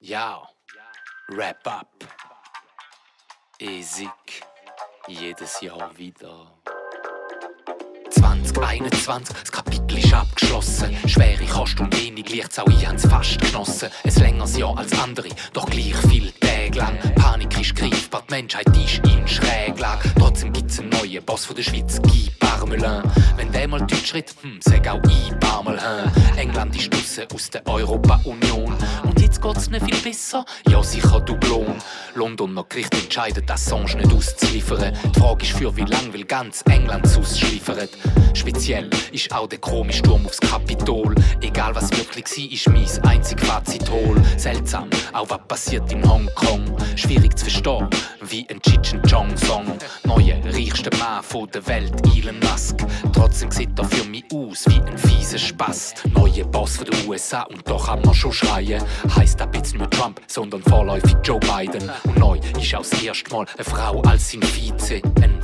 Ja, Wrap Up. Esig, jedes Jahr wieder. 2021, das Kapitel ist abgeschlossen. Schwere Kost und wenig Licht, auch ich hab's fast genossen. Ein längeres Jahr als andere, doch gleich viel Tage lang. Panik ist greifbar, die Menschheit ist in Schräglage. Trotzdem gibt's einen neuen Boss von der Schweiz, Guy Parmelin. Wenn der mal Deutsch redet, hm, sag auch ich Parmelin. England ist draussen aus der Europa-Union. Jetzt geht's nicht viel besser? Ja, sicher Doublon. Londoner Gericht entscheidet, Assange nicht auszuliefern. Die Frage ist für wie lang will ganz England ausschliefern. Speziell ist auch der komische Sturm aufs Kapitol. Egal was wirklich war, ist mein einzig Fazit hohl. Seltsam, auch was passiert in Hongkong. Schwierig zu verstehen, wie ein Chechen Chong Song. Neuer, reichster Mann von der Welt, Elon Musk. Trotzdem sieht er für mich aus wie ein fieser Spast. Neuer Boss von den USA und doch kann man schon schreien. Heißt ab jetzt nicht Trump, sondern vorläufig Joe Biden. Und neu ist auch das erste Mal eine Frau als sein Vize. Ein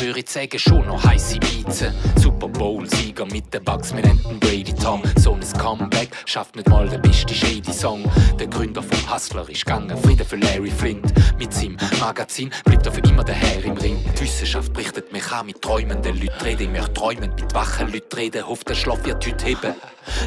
würde ich sagen, schon noch heiße Vize. Super Bowl-Sieger mit den Bugs, wir nennen Brady Tom. So ein Comeback schafft nicht mal der beste Shady Song. Der Gründer vom Hustler ist gegangen, Frieden für Larry Flint. Mit seinem Magazin bleibt er für immer der Herr im Ring. Die Wissenschaft berichtet mich an mit träumenden Leuten reden. Ich möchte träumen, mit wachen Leuten reden, hofft der Schlaf wird heute heben.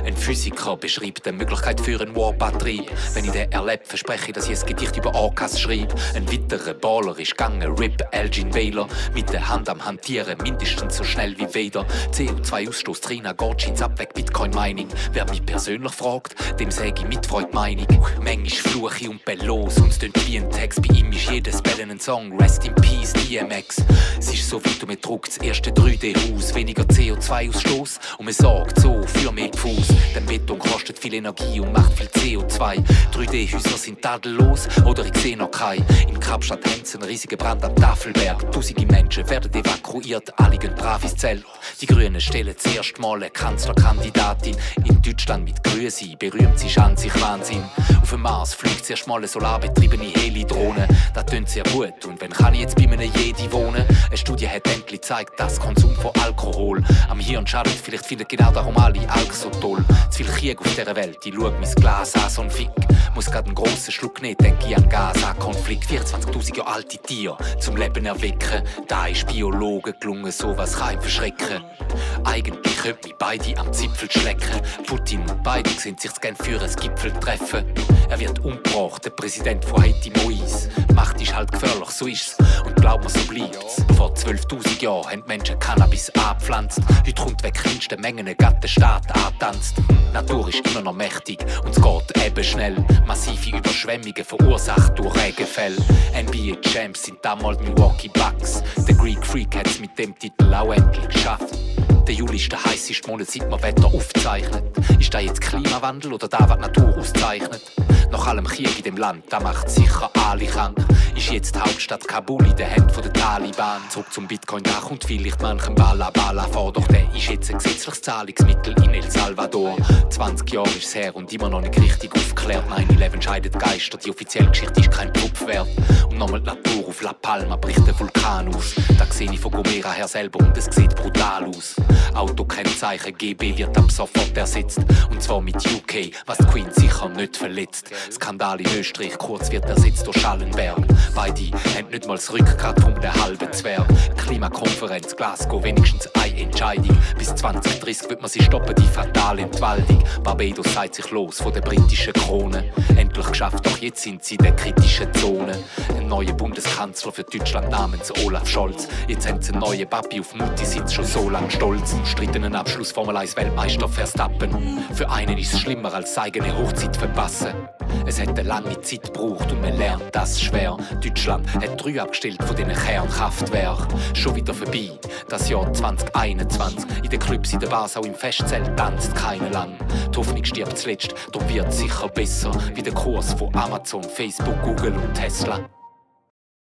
Ein Physiker beschreibt die Möglichkeit für einen Warp-Antrieb. Wenn ich den erlebe, verspreche ich, dass ich ein Gedicht über Orcas schreibe. Ein weiterer Baller ist gegangen, Rip Elgin Baylor. Mit der Hand am Hantieren, mindestens so schnell wie Vader. CO2-Ausstoß, Trina, Gorgins, Abweg, Bitcoin-Mining. Wer mich persönlich fragt, dem sage ich mit Freude Meinung. Manchmal fluche ich und bell los und tönt wie ein Text. Bei ihm ist jedes Bellen ein Song. Rest in Peace, DMX. Es ist so weit und mir druckt das erste 3D-Haus. Weniger CO2-Ausstoß und man sorgt so für mehr Fuß. Denn Beton kostet viel Energie und macht viel CO2. 3D-Häuser sind tadellos oder ich sehe noch keinen. In Kapstadt haben sie einen riesigen Brand am Tafelberg. Tausende Menschen werden evakuiert, alle gehen brav ins Zelt. Die Grünen stellen zuerst mal eine Kanzlerkandidatin. In Deutschland mit Grüße, berühmt sie an sich Wahnsinn. Auf dem Mars fliegt mal eine solarbetriebene Helidrohne. Das tönt sehr gut. Und wenn kann ich jetzt bei einem Jedi wohnen? Eine Studie hat endlich gezeigt, dass Konsum von Alkohol am Hirn schadet. Vielleicht finden genau darum alle Alk so toll. Zu viel Krieg auf dieser Welt, ich schau mein Glas an, so ein Fick. Muss grad einen grossen Schluck nehmen, denke ich an Gaza-Konflikt. 24.000 Jahre alte Tiere zum Leben erwecken. Da ist Biologen gelungen, sowas kann verschrecken. Eigentlich könnten mich beide am Zipfel schlecken. Putin und Biden sind sich gern für ein Gipfeltreffen. Er wird umgebracht, der Präsident von Haiti Moïse. Macht ist halt gefährlich, so ist's. Und glaub mir, so bleibt's. Vor 12.000 Jahren haben die Menschen Cannabis angepflanzt. Heute kommt weg kleinste Mengen ein ganzer Staat antanzt. Natur ist immer noch mächtig und es geht eben schnell. Massive Überschwemmungen verursacht durch Regenfälle. NBA-Champs sind damals Milwaukee Bucks. Der Greek Freak hat's mit dem Titel auch endlich geschafft. Der Juli ist der heißeste Monat, seit man Wetter aufzeichnet. Ist da jetzt Klimawandel oder da, was die Natur auszeichnet? Nach allem Krieg in dem Land, da macht sicher alle krank. Ist jetzt die Hauptstadt Kabul in den Händen der Taliban. Zurück zum Bitcoin, da kommt vielleicht manchem Bala Bala vor. Doch der ist jetzt ein gesetzliches Zahlungsmittel in El Salvador. 20 Jahre ist es her und immer noch nicht richtig aufgeklärt. 9-11 scheidet Geister, die offizielle Geschichte ist kein Tropf wert. Und nochmal die auf La Palma bricht der Vulkan aus. Da sehe ich von Gomera her selber und es sieht brutal aus. Autokennzeichen GB wird ab sofort ersetzt. Und zwar mit UK, was die Queen sicher nicht verletzt. Skandal in Österreich, kurz wird ersetzt durch Schallenberg. Beide haben nicht mal das Rückgrat von einem halben Zwerg. Klimakonferenz Glasgow, wenigstens eine Entscheidung. Bis 2030 wird man sie stoppen, die fatale Entwaldung. Barbados sagt sich los von der britischen Krone. Endlich geschafft, doch jetzt sind sie in der kritischen Zone. Ein neuer Bundeskanzler für Deutschland namens Olaf Scholz. Jetzt haben sie einen neuen Papi auf Mutti, sind schon so lang stolz. Umstrittenen Abschluss Formel 1 Weltmeister Verstappen. Für einen ist es schlimmer als eigene Hochzeit verpassen. Es hat eine lange Zeit gebraucht und man lernt das schwer. Deutschland hat drei abgestellt von diesen Kernkraftwerken. Schon wieder vorbei, das Jahr 2021. In den Clubs, in der Bars, auch im Festzelt tanzt keiner lang. Die Hoffnung stirbt zuletzt, doch wird sicher besser. Wie der Kurs von Amazon, Facebook, Google und Tesla.